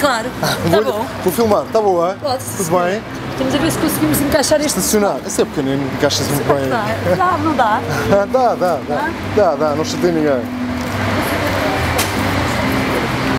Claro, ah, está bom. Vou filmar, está boa? É? Pode, Tudo bem? Estamos a ver se conseguimos encaixar este. Estacionar. Esse é pequenino, encaixa-se muito bem. Dá, dá, não dá? dá, dá, dá. Dá, dá, não chatei ninguém.